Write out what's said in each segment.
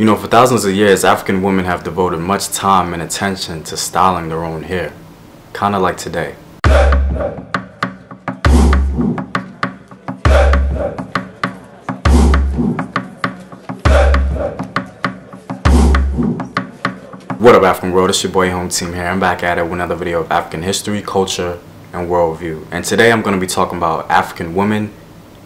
You know, for thousands of years, African women have devoted much time and attention to styling their own hair. Kinda like today. What up African world, it's your boy Home Team here. I'm back at it with another video of African history, culture, and worldview. And today I'm going to be talking about African women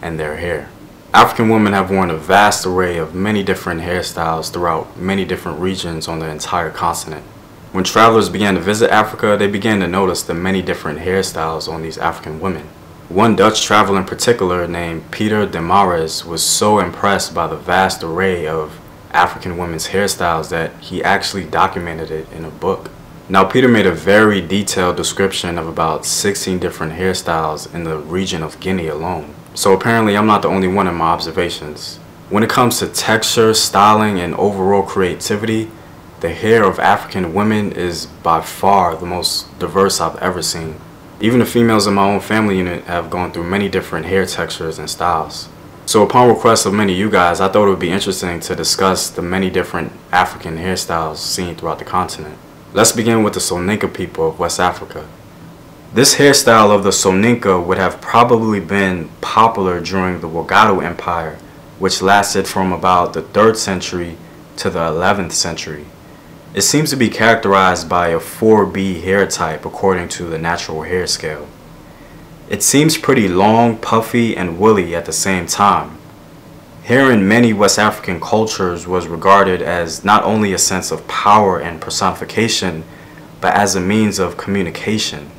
and their hair. African women have worn a vast array of many different hairstyles throughout many different regions on the entire continent. When travelers began to visit Africa, they began to notice the many different hairstyles on these African women. One Dutch traveler in particular named Peter de Marees was so impressed by the vast array of African women's hairstyles that he actually documented it in a book. Now Peter made a very detailed description of about 16 different hairstyles in the region of Guinea alone. So apparently I'm not the only one in my observations. When it comes to texture, styling, and overall creativity, the hair of African women is by far the most diverse I've ever seen. Even the females in my own family unit have gone through many different hair textures and styles. So upon request of many of you guys, I thought it would be interesting to discuss the many different African hairstyles seen throughout the continent. Let's begin with the Soninka people of West Africa. This hairstyle of the Soninka would have probably been popular during the Wagadu Empire, which lasted from about the 3rd century to the 11th century. It seems to be characterized by a 4B hair type according to the natural hair scale. It seems pretty long, puffy, and woolly at the same time. Hair in many West African cultures was regarded as not only a sense of power and personification, but as a means of communication.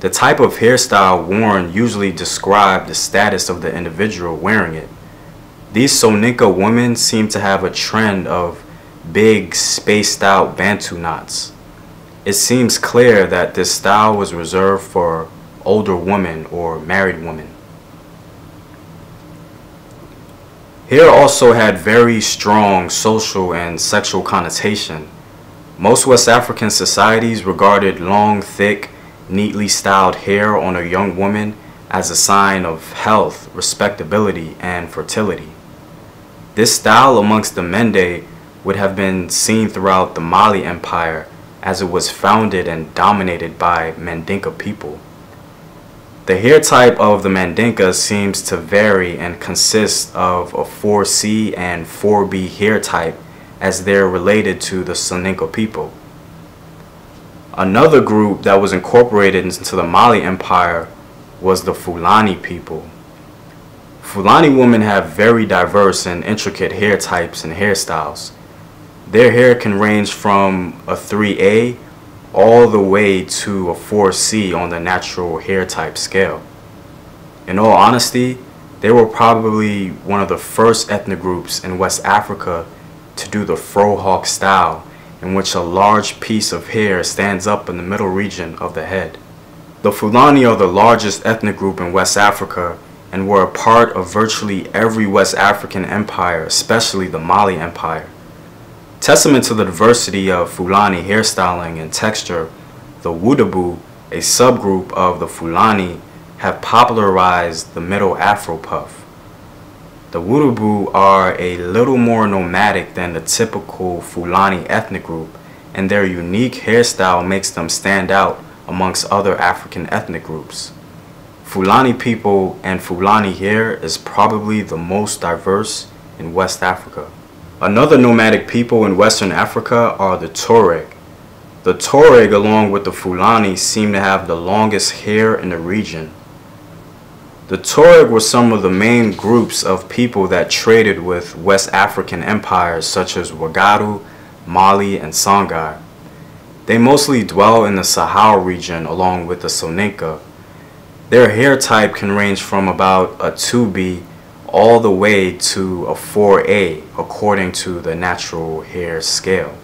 The type of hairstyle worn usually described the status of the individual wearing it. These Soninka women seem to have a trend of big, spaced out Bantu knots. It seems clear that this style was reserved for older women or married women. Hair also had very strong social and sexual connotation. Most West African societies regarded long, thick, neatly styled hair on a young woman as a sign of health, respectability, and fertility. This style amongst the Mende would have been seen throughout the Mali Empire as it was founded and dominated by Mandinka people. The hair type of the Mandinka seems to vary and consists of a 4C and 4B hair type as they're related to the Soninka people. Another group that was incorporated into the Mali Empire was the Fulani people. Fulani women have very diverse and intricate hair types and hairstyles. Their hair can range from a 3A all the way to a 4C on the natural hair type scale. In all honesty, they were probably one of the first ethnic groups in West Africa to do the frohawk style in which a large piece of hair stands up in the middle region of the head. The Fulani are the largest ethnic group in West Africa and were a part of virtually every West African empire, especially the Mali Empire. Testament to the diversity of Fulani hairstyling and texture, the Wodaabe, a subgroup of the Fulani, have popularized the middle afro puff. The Wodaabe are a little more nomadic than the typical Fulani ethnic group, and their unique hairstyle makes them stand out amongst other African ethnic groups. Fulani people and Fulani hair is probably the most diverse in West Africa. Another nomadic people in Western Africa are the Tuareg. The Tuareg along with the Fulani seem to have the longest hair in the region. The Tuareg were some of the main groups of people that traded with West African empires such as Wagadu, Mali, and Songhai. They mostly dwell in the Sahel region along with the Soninka. Their hair type can range from about a 2B all the way to a 4A according to the natural hair scale.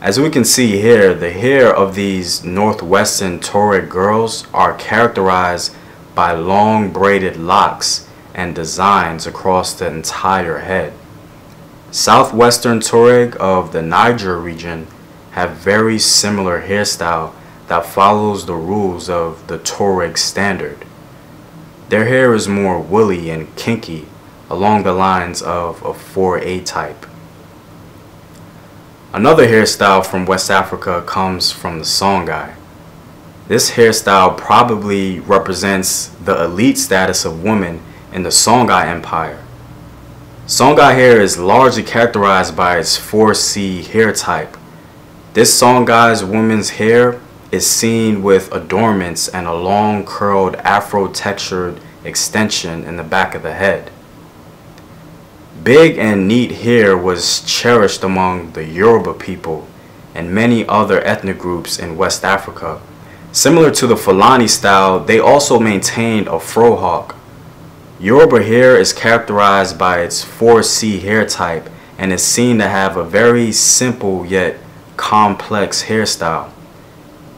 As we can see here, the hair of these northwestern Tuareg girls are characterized by long braided locks and designs across the entire head. Southwestern Tuareg of the Niger region have very similar hairstyle that follows the rules of the Tuareg standard. Their hair is more woolly and kinky along the lines of a 4A type. Another hairstyle from West Africa comes from the Songhai. This hairstyle probably represents the elite status of women in the Songhai Empire. Songhai hair is largely characterized by its 4C hair type. This Songhai's woman's hair is seen with adornments and a long curled afro textured extension in the back of the head. Big and neat hair was cherished among the Yoruba people and many other ethnic groups in West Africa. Similar to the Fulani style, they also maintained a frohawk. Yoruba hair is characterized by its 4C hair type and is seen to have a very simple yet complex hairstyle.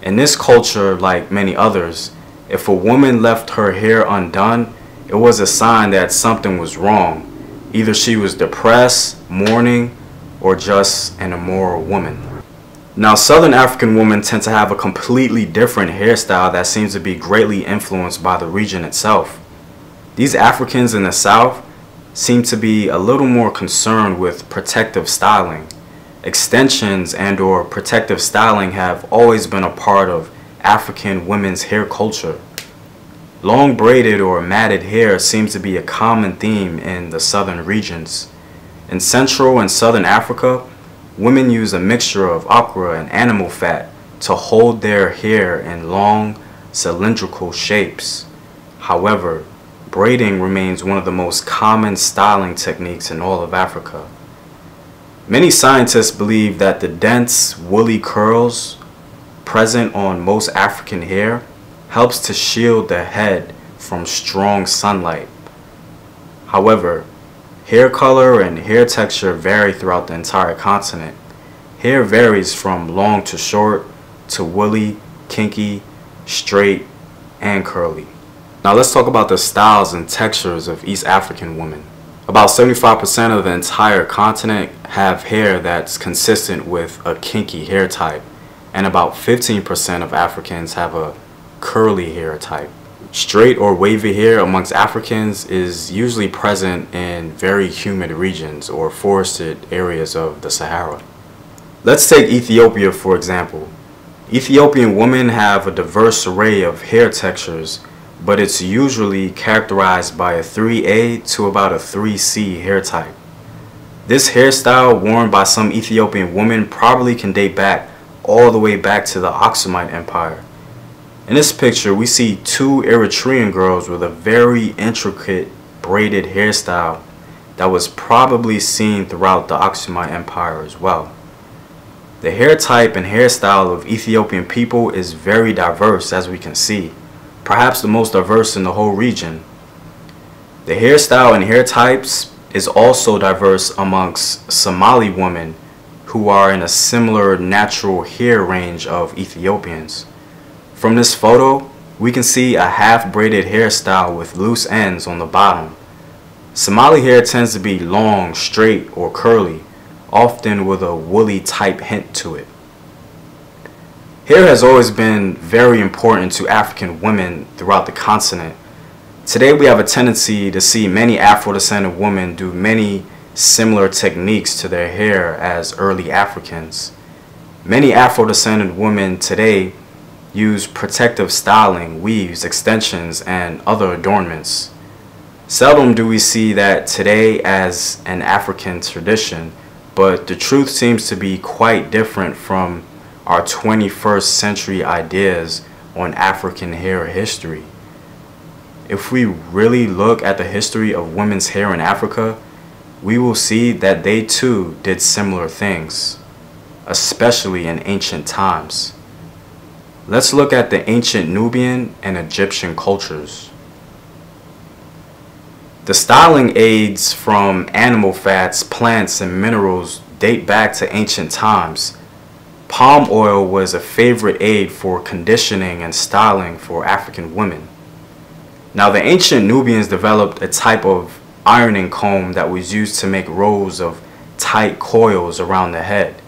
In this culture, like many others, if a woman left her hair undone, it was a sign that something was wrong. Either she was depressed, mourning, or just an immoral woman. Now, Southern African women tend to have a completely different hairstyle that seems to be greatly influenced by the region itself. These Africans in the South seem to be a little more concerned with protective styling. Extensions and or protective styling have always been a part of African women's hair culture. Long braided or matted hair seems to be a common theme in the southern regions. In Central and Southern Africa, women use a mixture of ochre and animal fat to hold their hair in long, cylindrical shapes. However, braiding remains one of the most common styling techniques in all of Africa. Many scientists believe that the dense, woolly curls present on most African hair helps to shield the head from strong sunlight. However, hair color and hair texture vary throughout the entire continent. Hair varies from long to short to woolly, kinky, straight, and curly. Now let's talk about the styles and textures of East African women. About 75% of the entire continent have hair that's consistent with a kinky hair type, and about 15% of Africans have a curly hair type. Straight or wavy hair amongst Africans is usually present in very humid regions or forested areas of the Sahara. Let's take Ethiopia for example. Ethiopian women have a diverse array of hair textures, but it's usually characterized by a 3A to about a 3C hair type. This hairstyle worn by some Ethiopian women probably can date back all the way back to the Aksumite Empire. In this picture, we see two Eritrean girls with a very intricate braided hairstyle that was probably seen throughout the Aksumite Empire as well. The hair type and hairstyle of Ethiopian people is very diverse as we can see, perhaps the most diverse in the whole region. The hairstyle and hair types is also diverse amongst Somali women who are in a similar natural hair range of Ethiopians. From this photo, we can see a half braided hairstyle with loose ends on the bottom. Somali hair tends to be long, straight, or curly, often with a woolly type hint to it. Hair has always been very important to African women throughout the continent. Today we have a tendency to see many Afro-descendant women do many similar techniques to their hair as early Africans. Many Afro-descendant women today use protective styling, weaves, extensions, and other adornments. Seldom do we see that today as an African tradition, but the truth seems to be quite different from our 21st century ideas on African hair history. If we really look at the history of women's hair in Africa, we will see that they too did similar things, especially in ancient times. Let's look at the ancient Nubian and Egyptian cultures. The styling aids from animal fats, plants, and minerals date back to ancient times. Palm oil was a favorite aid for conditioning and styling for African women. Now the ancient Nubians developed a type of ironing comb that was used to make rows of tight coils around the head.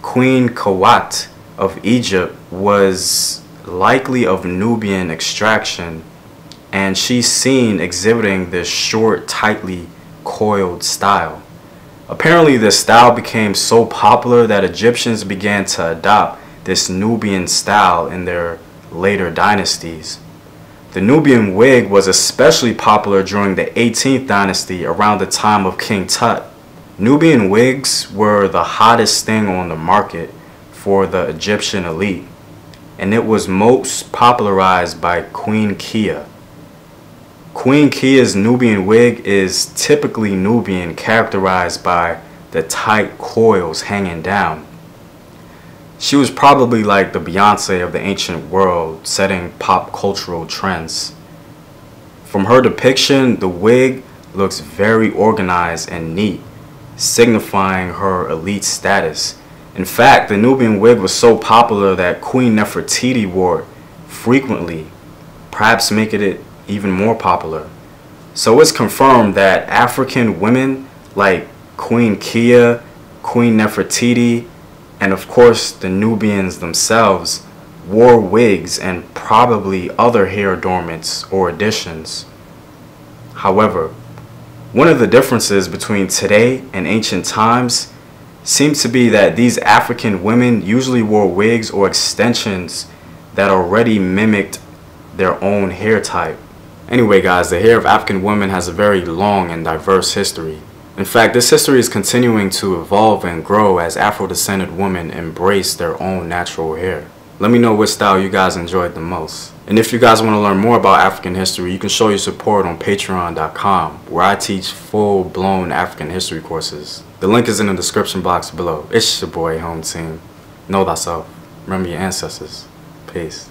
Queen Kawit of Egypt was likely of Nubian extraction and she's seen exhibiting this short, tightly coiled style. Apparently this style became so popular that Egyptians began to adopt this Nubian style in their later dynasties. The Nubian wig was especially popular during the 18th dynasty around the time of King Tut. Nubian wigs were the hottest thing on the market for the Egyptian elite, and it was most popularized by Queen Kiya. Queen Kiya's Nubian wig is typically Nubian, characterized by the tight coils hanging down. She was probably like the Beyonce of the ancient world, setting pop cultural trends. From her depiction, the wig looks very organized and neat, signifying her elite status. In fact, the Nubian wig was so popular that Queen Nefertiti wore it frequently, perhaps making it even more popular. So it's confirmed that African women like Queen Kiya, Queen Nefertiti, and of course the Nubians themselves wore wigs and probably other hair adornments or additions. However, one of the differences between today and ancient times seems to be that these African women usually wore wigs or extensions that already mimicked their own hair type. Anyway guys, the hair of African women has a very long and diverse history. In fact, this history is continuing to evolve and grow as Afro-descended women embrace their own natural hair. Let me know which style you guys enjoyed the most. And if you guys want to learn more about African history, you can show your support on patreon.com where I teach full-blown African history courses. The link is in the description box below. It's your boy, Home Team. Know thyself. Remember your ancestors. Peace.